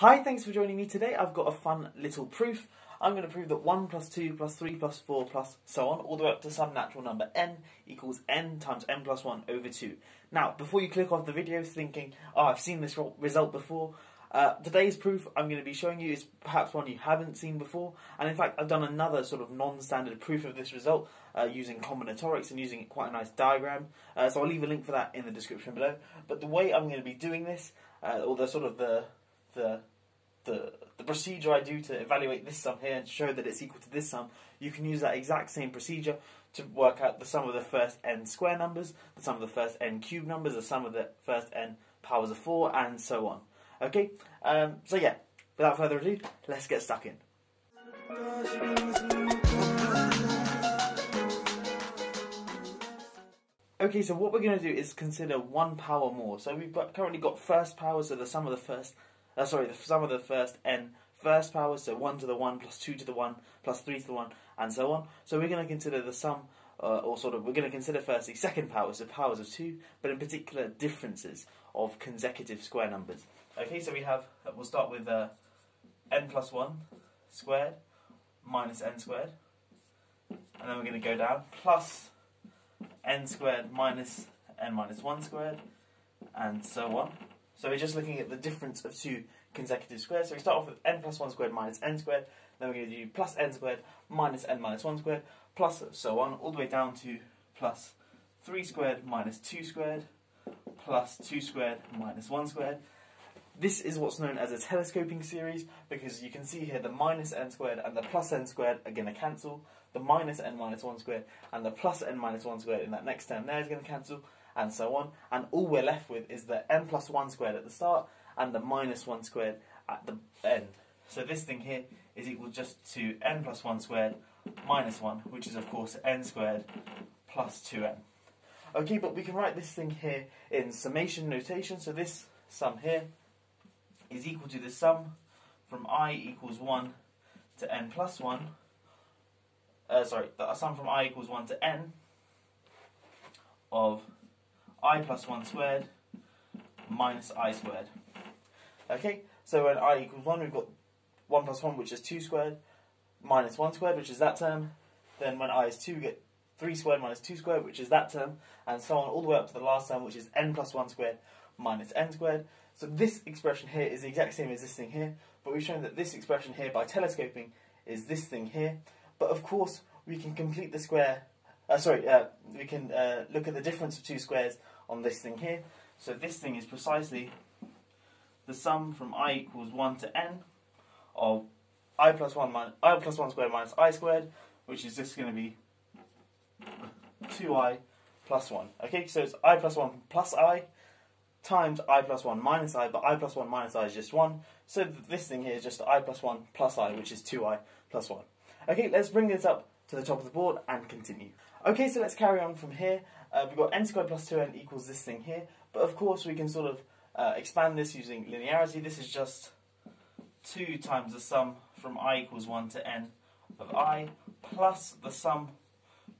Hi, thanks for joining me today. I've got a fun little proof. I'm going to prove that 1 plus 2 plus 3 plus 4 plus so on, all the way up to some natural number n equals n times n plus 1 over 2. Now, before you click off the video thinking, oh, I've seen this result before, uh, today's proof I'm going to be showing you is perhaps one you haven't seen before, and in fact I've done another sort of non-standard proof of this result uh, using combinatorics and using quite a nice diagram, uh, so I'll leave a link for that in the description below. But the way I'm going to be doing this, uh, or the sort of the the the, the procedure I do to evaluate this sum here and show that it's equal to this sum, you can use that exact same procedure to work out the sum of the first n square numbers, the sum of the first n cube numbers, the sum of the first n powers of 4, and so on. Okay, um, so yeah, without further ado, let's get stuck in. Okay, so what we're going to do is consider one power more. So we've got, currently got first power, so the sum of the first uh, sorry, the sum of the first n first powers, so 1 to the 1 plus 2 to the 1 plus 3 to the 1 and so on. So we're going to consider the sum, uh, or sort of, we're going to consider firstly second powers, so powers of 2, but in particular differences of consecutive square numbers. Okay, so we have, uh, we'll start with uh, n plus 1 squared minus n squared, and then we're going to go down, plus n squared minus n minus 1 squared, and so on. So we're just looking at the difference of two consecutive squares. So we start off with n plus 1 squared minus n squared, then we're going to do plus n squared minus n minus 1 squared, plus so on, all the way down to plus 3 squared minus 2 squared, plus 2 squared minus 1 squared. This is what's known as a telescoping series because you can see here the minus n squared and the plus n squared are going to cancel. The minus n minus 1 squared and the plus n minus 1 squared in that next term there is going to cancel and so on. And all we're left with is the n plus 1 squared at the start and the minus 1 squared at the end. So this thing here is equal just to n plus 1 squared minus 1, which is of course n squared plus 2n. Okay, but we can write this thing here in summation notation. So this sum here is equal to the sum from i equals 1 to n plus 1. Uh, sorry, the sum from i equals 1 to n of i plus 1 squared minus i squared. Okay, so when i equals 1, we've got 1 plus 1, which is 2 squared, minus 1 squared, which is that term. Then when i is 2, we get 3 squared minus 2 squared, which is that term, and so on, all the way up to the last term, which is n plus 1 squared minus n squared. So this expression here is the exact same as this thing here, but we've shown that this expression here by telescoping is this thing here. But of course, we can complete the square uh, sorry, uh, we can uh, look at the difference of two squares on this thing here. So this thing is precisely the sum from i equals 1 to n of i plus 1 minus, i plus 1 squared minus i squared, which is just going to be 2i plus 1. Okay, so it's i plus 1 plus i times i plus 1 minus i, but i plus 1 minus i is just 1. So this thing here is just i plus 1 plus i, which is 2i plus 1. Okay, let's bring this up to the top of the board and continue. Okay, so let's carry on from here. Uh, we've got n squared plus 2n equals this thing here, but of course we can sort of uh, expand this using linearity. This is just 2 times the sum from i equals 1 to n of i plus the sum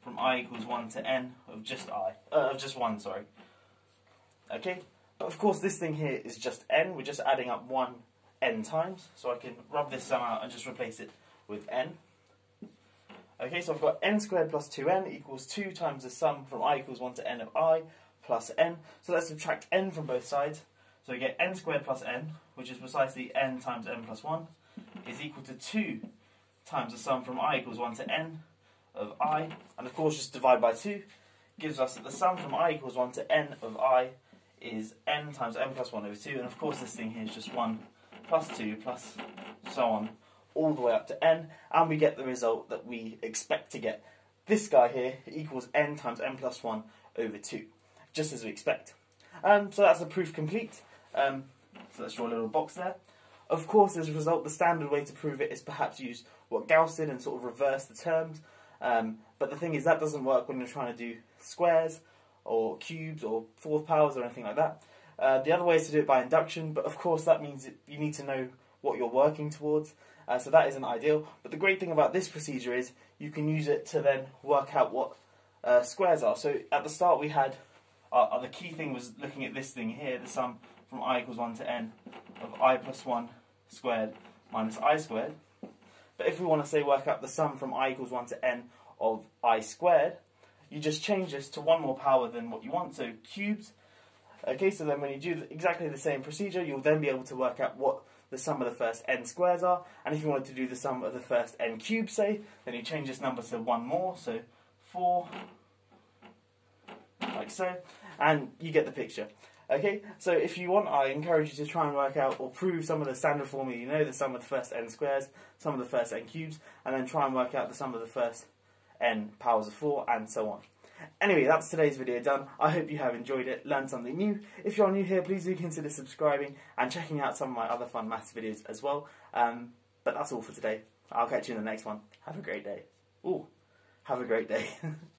from i equals 1 to n of just i, uh, of just 1, sorry. Okay, but of course this thing here is just n, we're just adding up 1 n times, so I can rub this sum out and just replace it with n. Okay, so I've got n squared plus 2n equals 2 times the sum from i equals 1 to n of i plus n. So let's subtract n from both sides. So we get n squared plus n, which is precisely n times n plus 1, is equal to 2 times the sum from i equals 1 to n of i. And of course, just divide by 2 gives us that the sum from i equals 1 to n of i is n times n plus 1 over 2. And of course, this thing here is just 1 plus 2 plus so on all the way up to n, and we get the result that we expect to get. This guy here equals n times n plus 1 over 2, just as we expect. Um, so that's the proof complete. Um, so let's draw a little box there. Of course, as a result, the standard way to prove it is perhaps use what Gauss did and sort of reverse the terms. Um, but the thing is, that doesn't work when you're trying to do squares or cubes or fourth powers or anything like that. Uh, the other way is to do it by induction, but of course that means you need to know what you're working towards. Uh, so that isn't ideal. But the great thing about this procedure is you can use it to then work out what uh, squares are. So at the start we had, uh, uh, the key thing was looking at this thing here, the sum from i equals 1 to n of i plus 1 squared minus i squared. But if we want to say work out the sum from i equals 1 to n of i squared, you just change this to one more power than what you want, so cubed. Okay, so then when you do exactly the same procedure, you'll then be able to work out what the sum of the first n squares are. And if you wanted to do the sum of the first n cubes, say, then you change this number to one more, so 4, like so, and you get the picture. Okay, so if you want, I encourage you to try and work out or prove some of the standard formula you know, the sum of the first n squares, sum of the first n cubes, and then try and work out the sum of the first n powers of 4, and so on. Anyway, that's today's video done. I hope you have enjoyed it, learned something new. If you're new here, please do consider subscribing and checking out some of my other fun maths videos as well. Um, but that's all for today. I'll catch you in the next one. Have a great day. Ooh, have a great day.